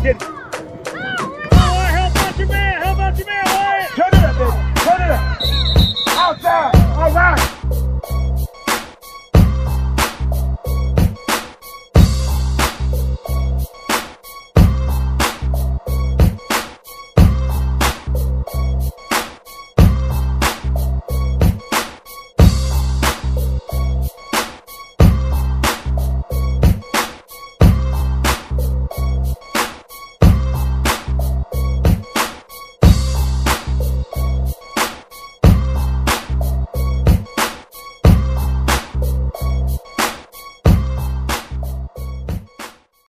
Get it.